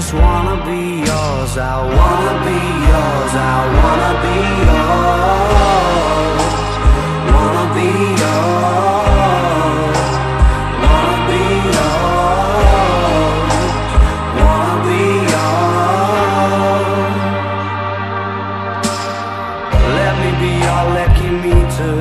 just wanna be yours. I wanna be yours. I wanna be yours. Wanna be yours. Wanna be yours. Wanna be yours. Let me be your lucky meter,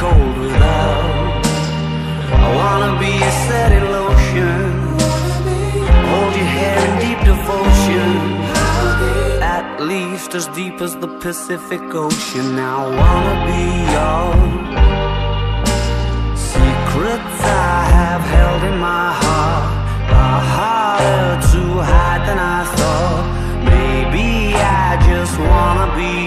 cold without. I wanna be a setting lotion. Hold your hair in deep devotion. At least as deep as the Pacific Ocean. I wanna be your secrets I have held in my heart. Are harder to hide than I thought. Maybe I just wanna be.